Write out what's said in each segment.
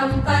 sampai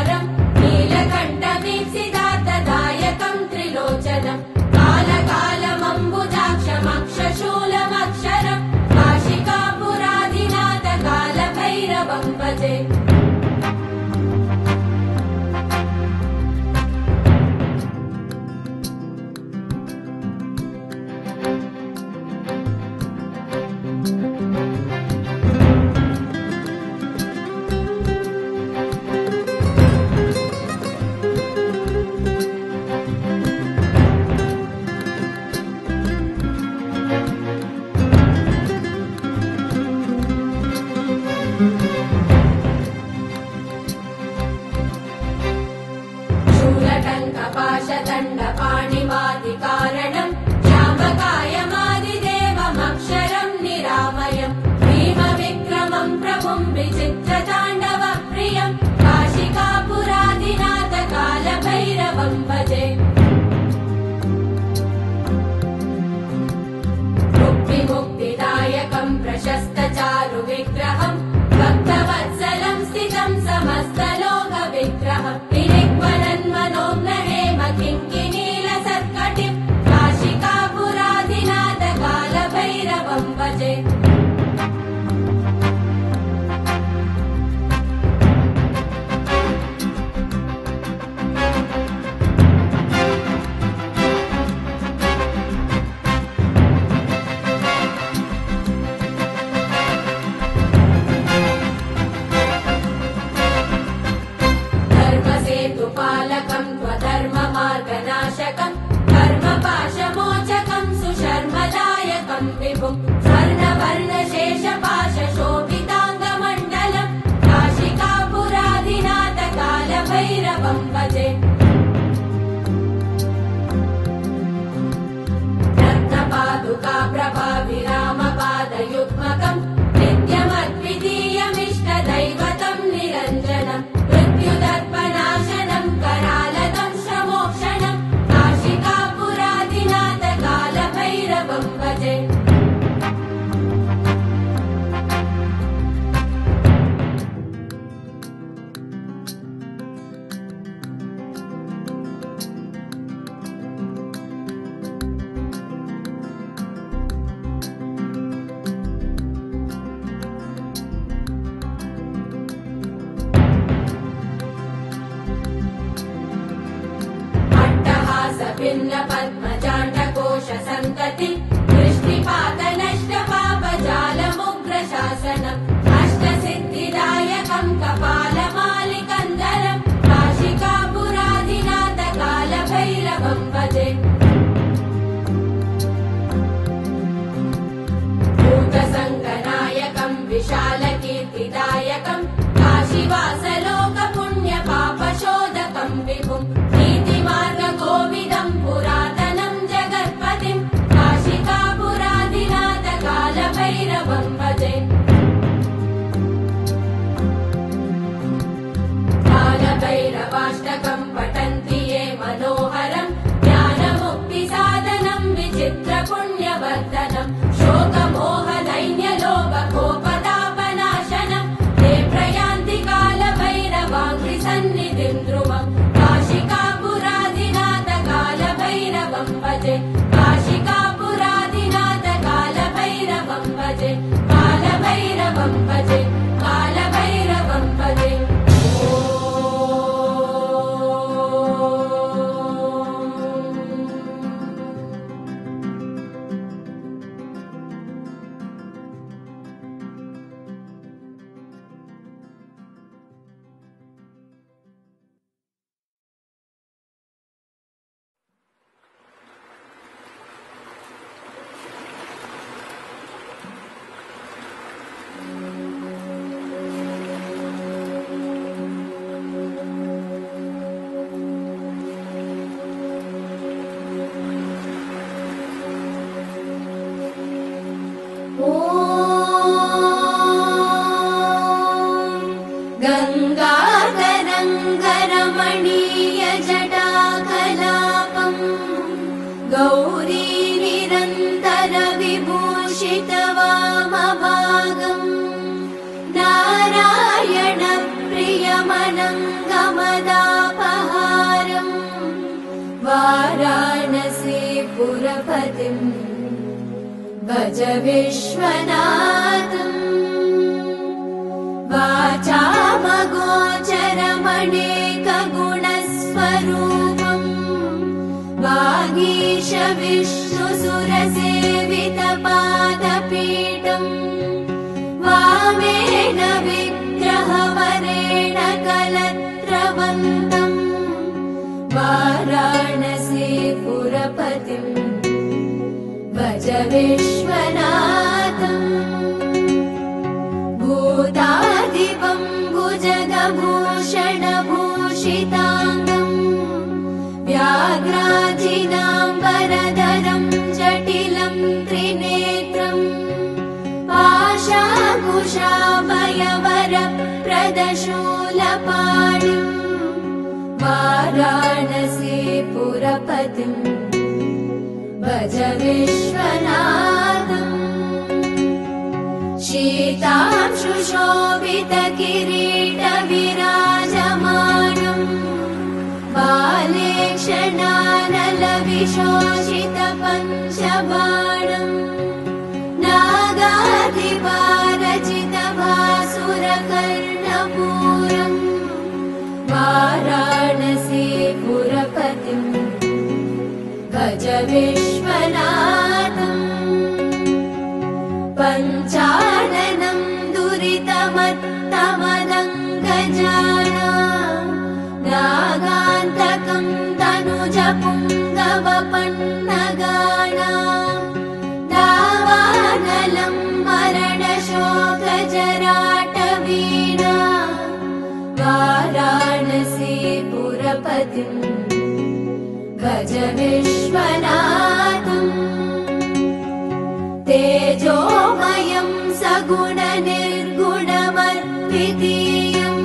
Stand up. भजे कालभैरवम् भजे निरन्तर विभूषित वामभागम् नारायण सङ्गमदापहारम् वाराणसी पुरपतिम् भज विश्वनाथम् वाचामगोचरमणेकगुणस्वरूपम् वागीश वामेन विग्रहवरेण कलत्रवन्तम् वाराणसी पुरपतिम् भज विश्वनाथम् प्रदशूलपाणिम् वाराणसी पुरपतिम् भज विश्वनाथम् शीतांशुशोभितकिरीटविराजमानम् बाले क्षणानलविशोषितपञ्चबाणम् नागाधिपारचितभासुरकर्णपूरम् वाराणसी पुरपतिम् भज विश्वनाथम् पञ्चाननम् पुरपतिम् भज विश्वनाथम् तेजोमयम् सगुणनिर्गुणमद्वितीयम्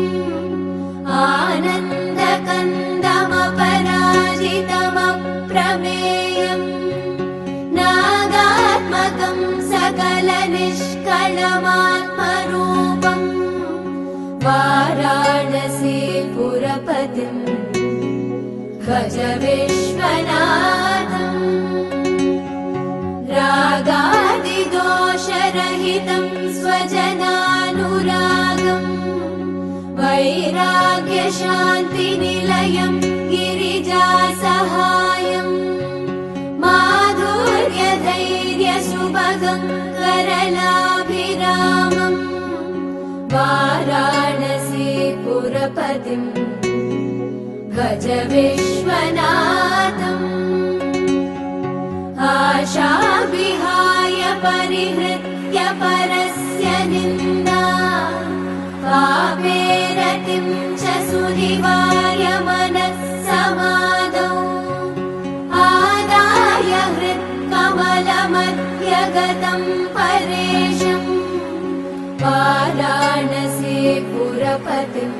आनन्दकन्दमपराजितमप्रमेयम् नागात्मकम् सकलनिष्कलमात्मरूपम् वाराणसी पुरपतिम् भज विश्वनाथम् रागादिदोषरहितम् स्वजनानुरागम्। वैराग्यशान्तिनिलयम् गिरिजासहायम्। माधुर्यधैर्यसुभगम् करलाभिरामम्। वाराणसी पुरपतिम् भज विश्वनाथम् आशा विहाय परिहृत्य परस्य निन्दा। पापे रतिम् च सुनिवाय मनः समादौ आदाय हृत्कमलमध्यगतम् परेशम्। वाराणसी पुरपतिम्